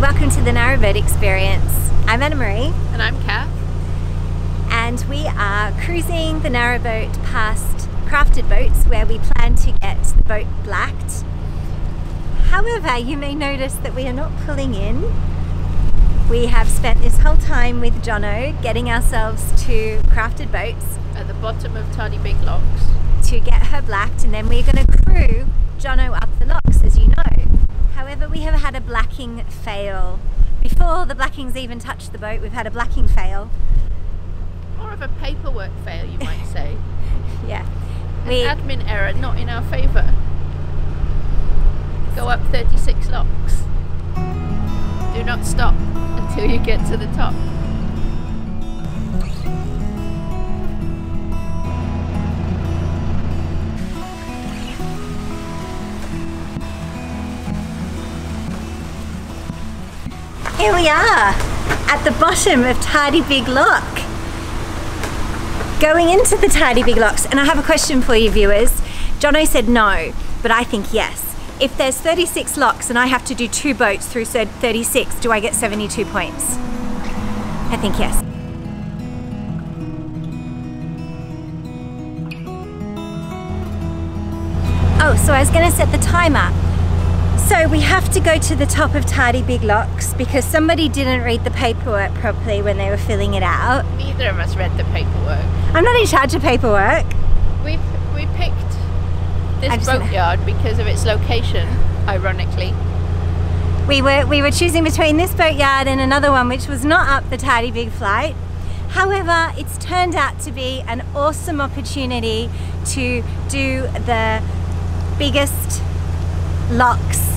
welcome to the Narrowboat Experience. I'm Anna Marie. And I'm Kath. And we are cruising the narrowboat past crafted boats where we plan to get the boat blacked. However, you may notice that we are not pulling in. We have spent this whole time with Jono getting ourselves to crafted boats. At the bottom of Tardebigge Locks. To get her blacked and then we're going to crew Jono up the locks as you know. However, we have had a blacking fail. Before the blackings even touched the boat, we've had a blacking fail. More of a paperwork fail, you might say. yeah. An we, admin error not in our favour. Go up 36 locks. Do not stop until you get to the top. Here we are at the bottom of Tardebigge Lock. Going into the Tardebigge Locks, and I have a question for you viewers. Jono said no, but I think yes. If there's 36 locks and I have to do two boats through 36, do I get 72 points? I think yes. Oh, so I was gonna set the timer so we have to go to the top of Tardebigge Locks because somebody didn't read the paperwork properly when they were filling it out. Neither of us read the paperwork. I'm not in charge of paperwork. We we picked this boatyard because of its location, ironically. We were we were choosing between this boatyard and another one which was not up the Tardebigge flight. However, it's turned out to be an awesome opportunity to do the biggest locks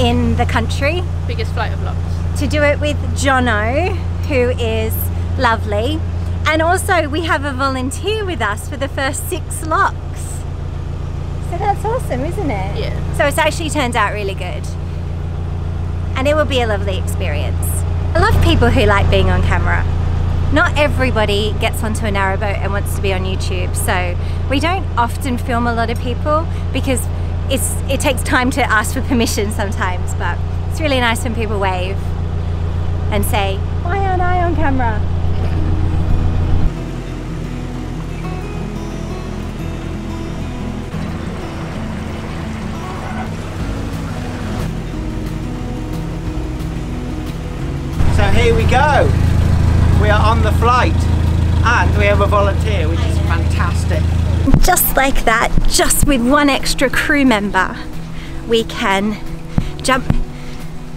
in the country. Biggest flight of locks. To do it with Jono, who is lovely. And also we have a volunteer with us for the first six locks. So that's awesome, isn't it? Yeah. So it's actually turned out really good. And it will be a lovely experience. I love people who like being on camera. Not everybody gets onto a narrowboat and wants to be on YouTube, so we don't often film a lot of people because it's, it takes time to ask for permission sometimes, but it's really nice when people wave and say, why aren't I on camera? So here we go. We are on the flight and we have a volunteer, which is fantastic just like that, just with one extra crew member, we can jump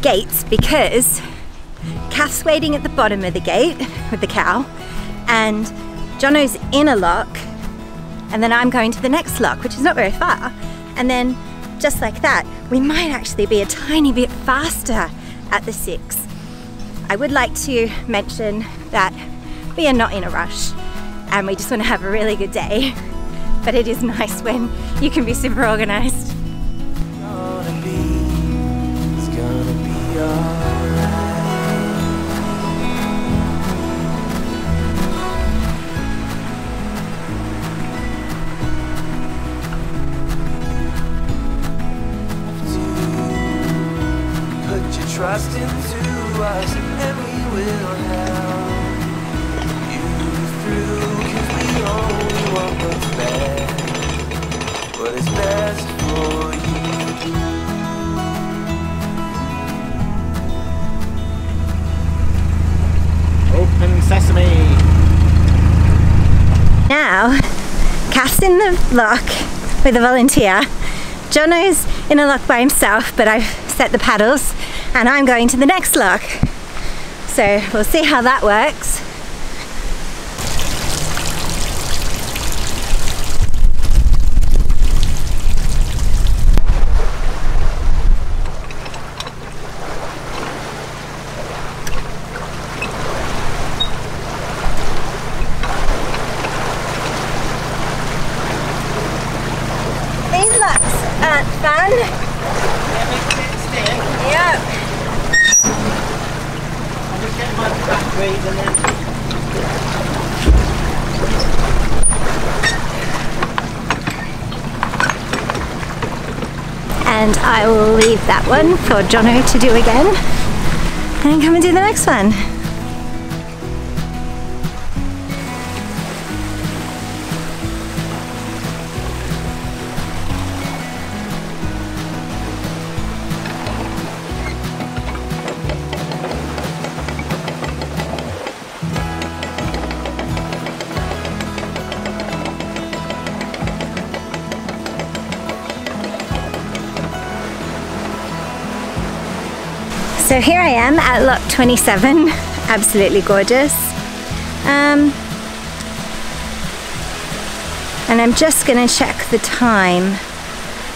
gates because Kath's waiting at the bottom of the gate with the cow and Jono's in a lock and then I'm going to the next lock, which is not very far. And then just like that, we might actually be a tiny bit faster at the six. I would like to mention that we are not in a rush and we just want to have a really good day but it is nice when you can be super organized. trust into us and we will help Open sesame. Now, in the lock with a volunteer. Jono's in a lock by himself, but I've set the paddles and I'm going to the next lock. So we'll see how that works. fun. Yep. I'm just getting my batteries and then... And I will leave that one for Jono to do again. and come and do the next one. So here I am at Lock 27, absolutely gorgeous. Um, and I'm just gonna check the time.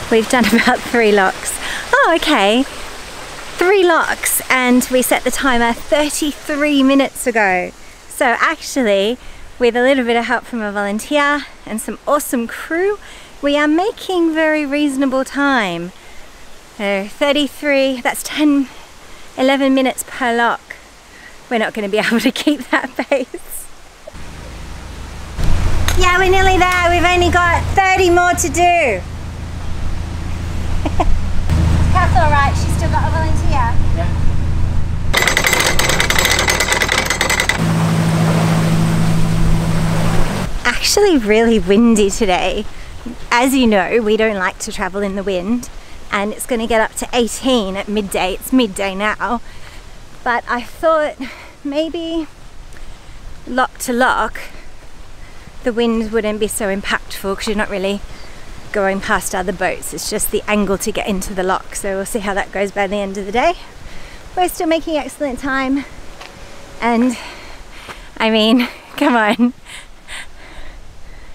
We've done about three locks. Oh, okay. Three locks and we set the timer 33 minutes ago. So actually, with a little bit of help from a volunteer and some awesome crew, we are making very reasonable time. So 33, that's 10, 11 minutes per lock. We're not going to be able to keep that pace. Yeah, we're nearly there. We've only got 30 more to do. Kath all right? She's still got a volunteer? Yeah. Actually really windy today. As you know, we don't like to travel in the wind and it's going to get up to 18 at midday. It's midday now. But I thought maybe lock to lock the wind wouldn't be so impactful because you're not really going past other boats. It's just the angle to get into the lock. So we'll see how that goes by the end of the day. We're still making excellent time. And I mean, come on.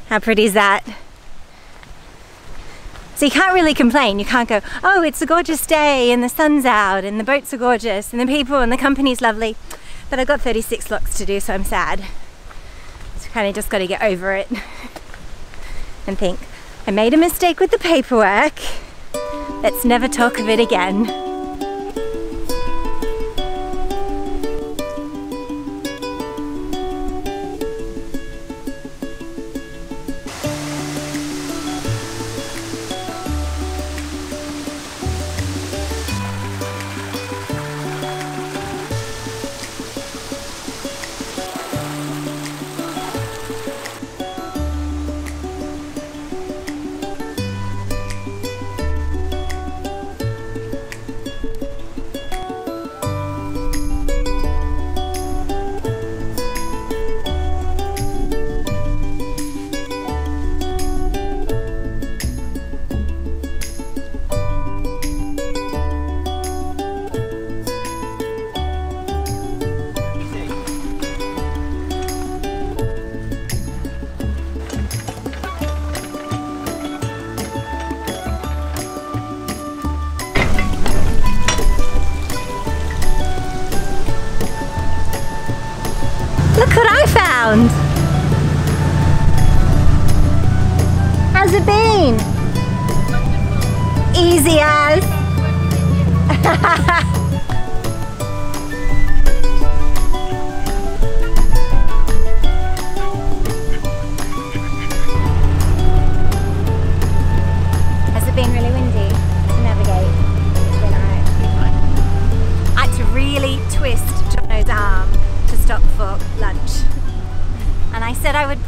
How pretty is that? So you can't really complain. You can't go, oh, it's a gorgeous day and the sun's out and the boats are gorgeous and the people and the company's lovely. But I've got 36 locks to do, so I'm sad. So kind of just got to get over it and think, I made a mistake with the paperwork. Let's never talk of it again.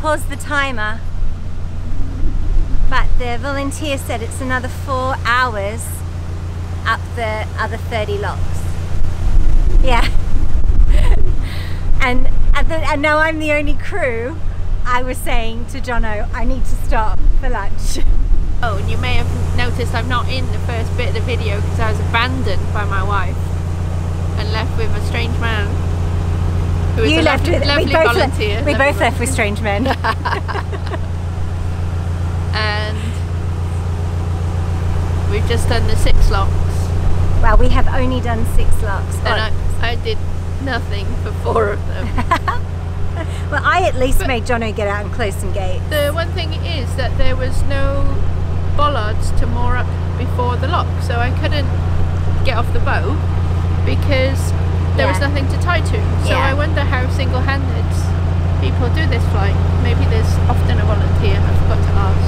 Pause the timer, but the volunteer said it's another four hours up the other 30 locks. Yeah. and, the, and now I'm the only crew. I was saying to Jono, I need to stop for lunch. Oh, and you may have noticed I'm not in the first bit of the video because I was abandoned by my wife and left with a strange man. You left lovely, with lovely we both left, we both left with strange men. and we've just done the six locks well, we have only done six locks. and I, I did nothing for four of them. well, I at least But- made Jono get out and close some gates. the one thing is that there was no bollards to moor up before the lock so I couldn't get off the boat because there was nothing to tie to. So Yeah. I wonder how single-handed people do this flight. Maybe there's often a volunteer, I forgot to ask.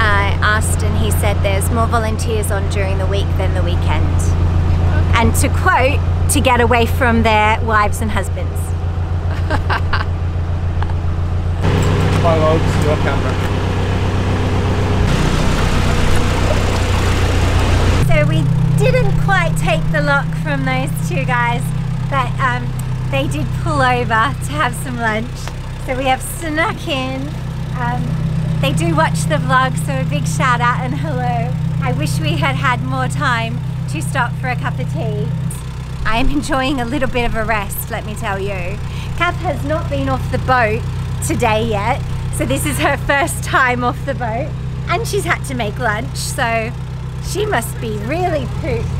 I asked and he said there's more volunteers on during the week than the weekend. And to quote to get away from their wives and husbands. Five Oaks, your camera. So we didn't quite take the lock from those two guys, but um, they did pull over to have some lunch. So we have snuck in. Um, they do watch the vlog, so a big shout out and hello. I wish we had had more time to stop for a cup of tea. I am enjoying a little bit of a rest, let me tell you. Kath has not been off the boat today yet, so this is her first time off the boat. And she's had to make lunch, so she must be really pooped.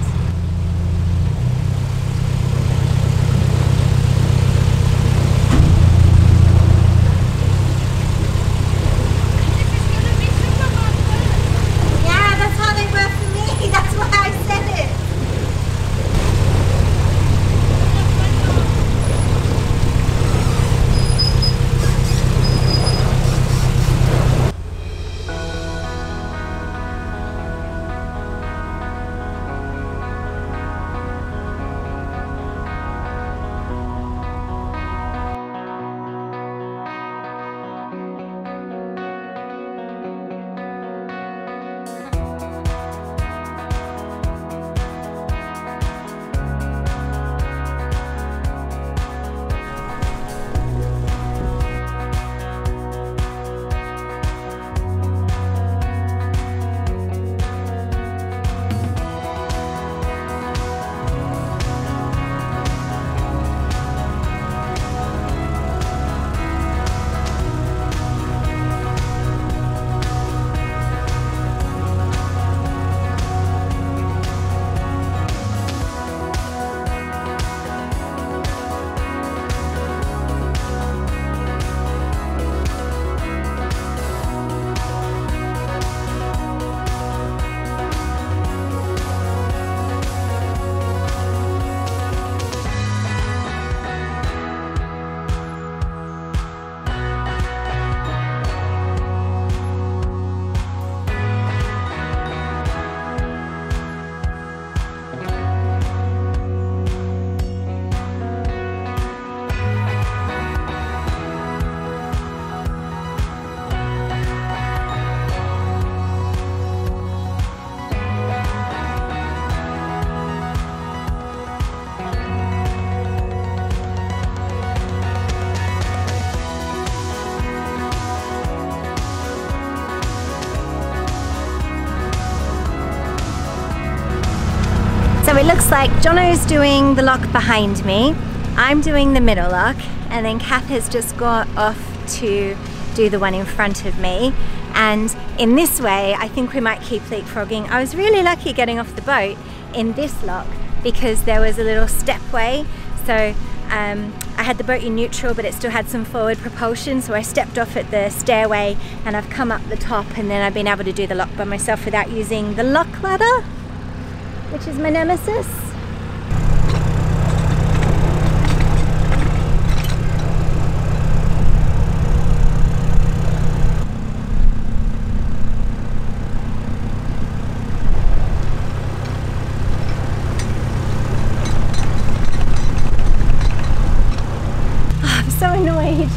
So it looks like Jono's doing the lock behind me, I'm doing the middle lock, and then Kath has just got off to do the one in front of me. And in this way, I think we might keep leapfrogging. I was really lucky getting off the boat in this lock because there was a little stepway. So um, I had the boat in neutral, but it still had some forward propulsion. So I stepped off at the stairway and I've come up the top and then I've been able to do the lock by myself without using the lock ladder which is my nemesis. I'm so annoyed.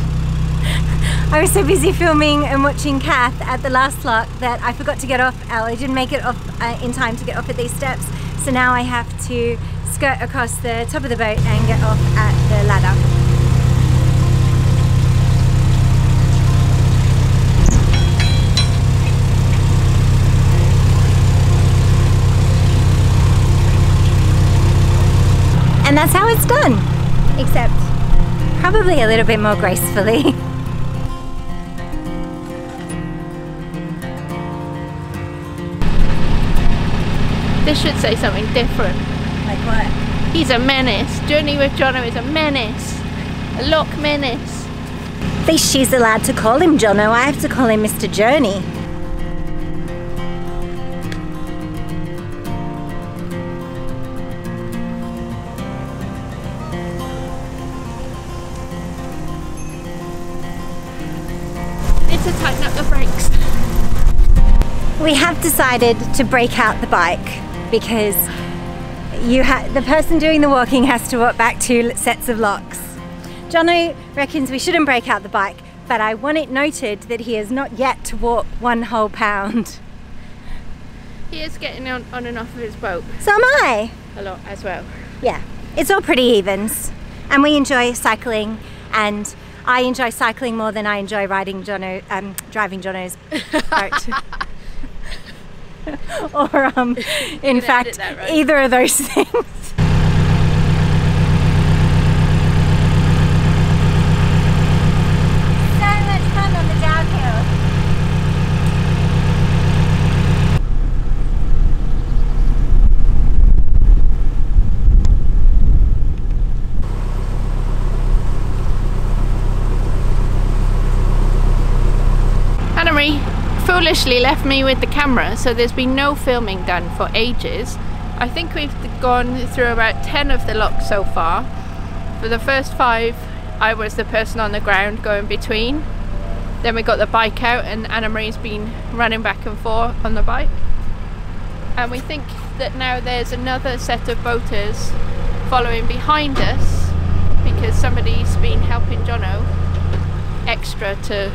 I was so busy filming and watching Kath at the last lock that I forgot to get off. I didn't make it off uh, in time to get off at these steps. So now I have to skirt across the top of the boat and get off at the ladder. And that's how it's done, except probably a little bit more gracefully. This should say something different. like what? He's a menace. Journey with Jono is a menace. A lock menace. At least she's allowed to call him Jono. I have to call him Mr. Journey. Need to tighten up the brakes. We have decided to break out the bike because you ha- the person doing the walking has to walk back two sets of locks. Jono reckons we shouldn't break out the bike, but I want it noted that he has not yet to walk one whole pound. He is getting on, on and off of his boat So am I. a lot as well. Yeah, it's all pretty evens, and we enjoy cycling, and I enjoy cycling more than I enjoy riding Jono, um, driving Jono's boat. or, um, in fact, right? either of those things. So much fun on the downhill. Anna Marie foolishly left me with the camera, so there's been no filming done for ages. I think we've gone through about 10 of the locks so far. For the first five, I was the person on the ground going between. Then we got the bike out, and Anna Marie's been running back and forth on the bike. And we think that now there's another set of boaters following behind us because somebody's been helping Jono extra to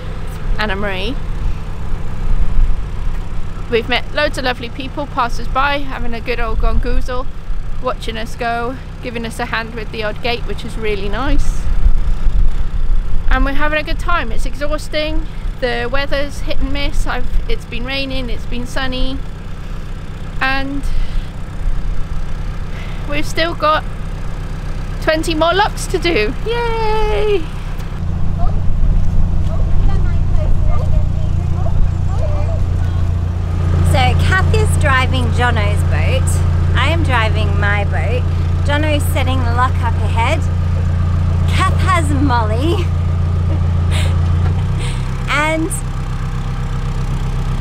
Anna Marie. We've met loads of lovely people, passers by, having a good old gongoozle, watching us go, giving us a hand with the odd gate, which is really nice. And we're having a good time. It's exhausting. The weather's hit and miss. I've, it's been raining, it's been sunny, and we've still got 20 more locks to do. Yay! So Kath is driving Jono's boat. I am driving my boat. Jono's setting the lock up ahead. Kath has Molly. and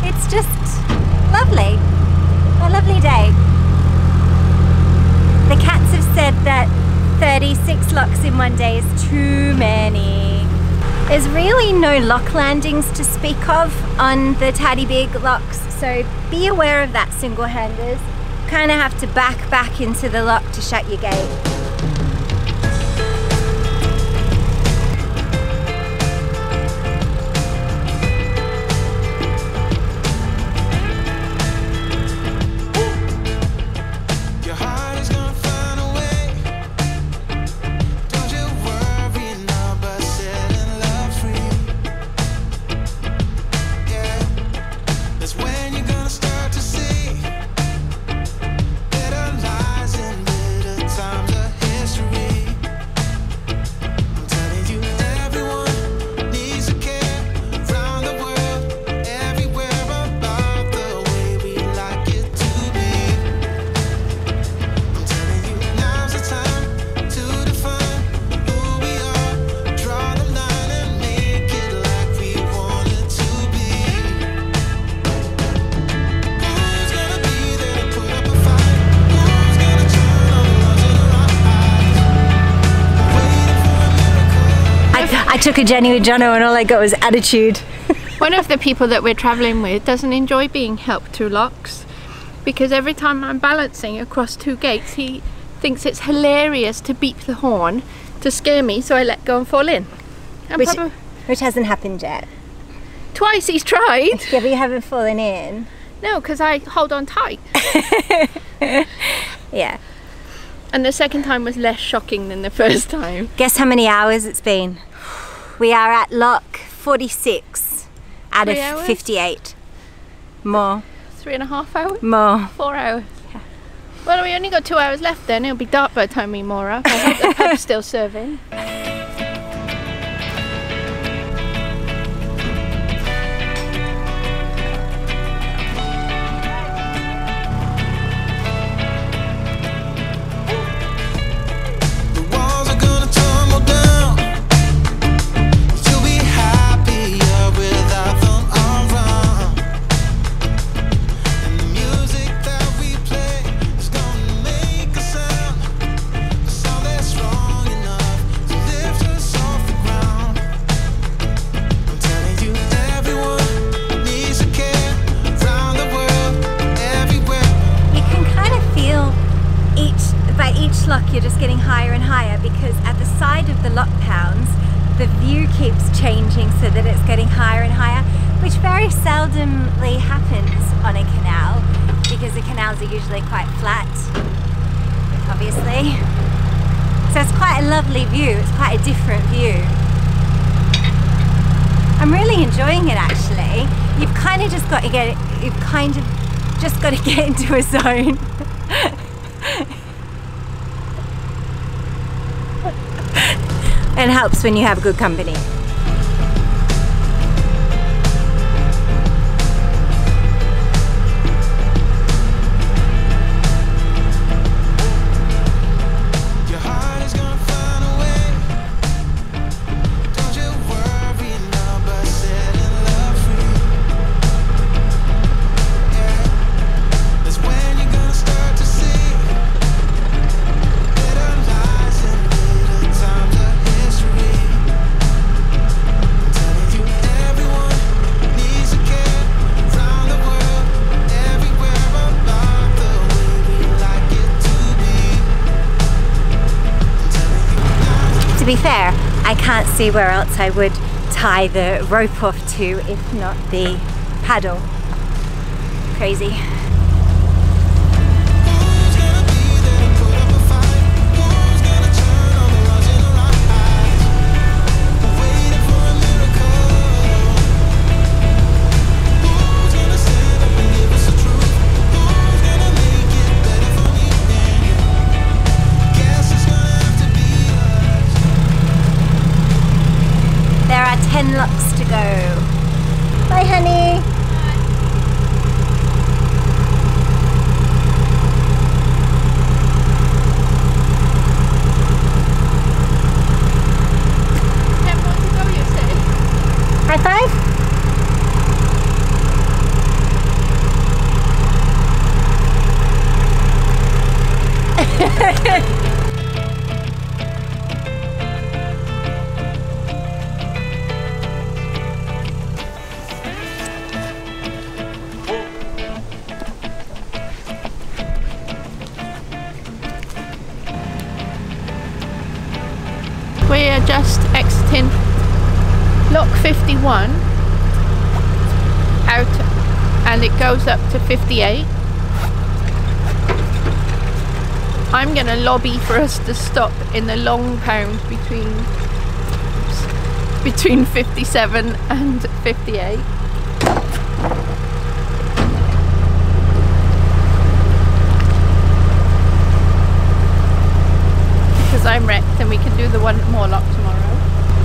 it's just lovely. A lovely day. The cats have said that 36 locks in one day is too many. There's really no lock landings to speak of on the Tardebigge locks, so be aware of that single handers. Kind of have to back back into the lock to shut your gate. Took a journey with Jono and all I got was attitude. One of the people that we're travelling with doesn't enjoy being helped through locks because every time I'm balancing across two gates, he thinks it's hilarious to beep the horn to scare me, so I let go and fall in. And Which, which hasn't happened yet. twice he's tried. Yeah, but you haven't fallen in. No, because I hold on tight. Yeah. And the second time was less shocking than the first time. Guess how many hours it's been? We are at lock 46 out Three of hours? 58. More, Three and a half hours? more. Four hours. Well, we only got two hours left then. It'll be dark by the time we moor up. I hope the pub's still serving. Usually quite flat, obviously. So it's quite a lovely view, it's quite a different view. I'm really enjoying it actually. You've kind of just got to get you've kind of just got to get into a zone. it helps when you have good company. Fair, I can't see where else I would tie the rope off to if not the paddle. Crazy. Just exiting lock 51 out and it goes up to 58. I'm going to lobby for us to stop in the long pound between between 57 and 58. because I'm wrecked and we can do the one more lock tomorrow.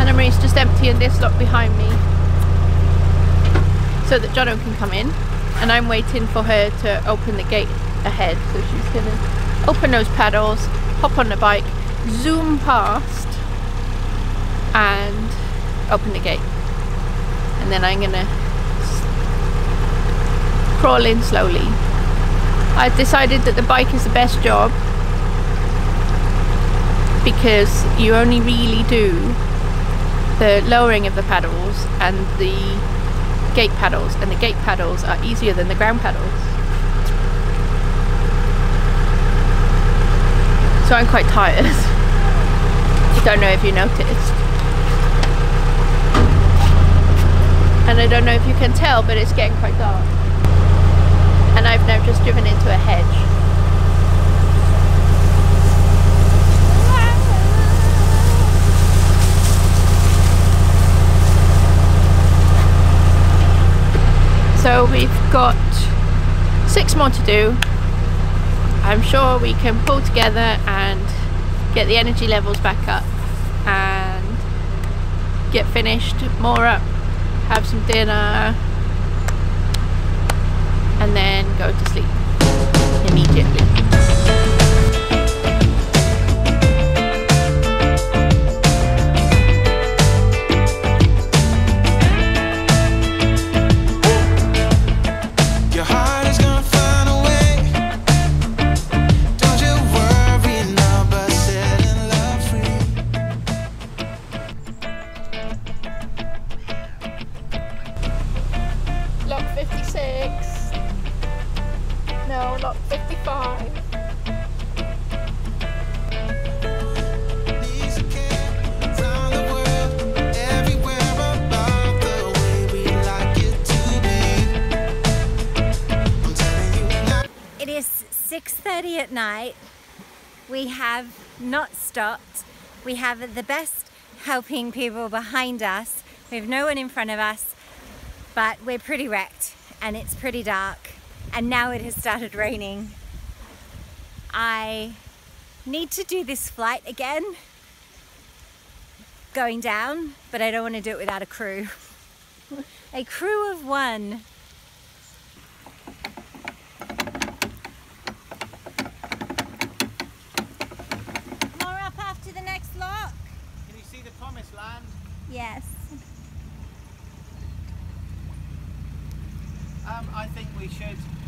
Anna Just emptying this lock behind me so that Jono can come in. And I'm waiting for her to open the gate ahead. So she's gonna open those paddles, hop on the bike, zoom past and open the gate. And then I'm gonna crawl in slowly. I've decided that the bike is the best job because you only really do the lowering of the paddles and the gate paddles and the gate paddles are easier than the ground paddles. So I'm quite tired. I don't know if you noticed. And I don't know if you can tell but it's getting quite dark. And I've now just driven into a hedge So we've got six more to do. I'm sure we can pull together and get the energy levels back up and get finished, more up, have some dinner, and then go to sleep immediately. 56. No, not 55. It is 6.30 at night. We have not stopped. We have the best helping people behind us. We have no one in front of us but we're pretty wrecked and it's pretty dark and now it has started raining. I need to do this flight again, going down, but I don't want to do it without a crew. a crew of one. получать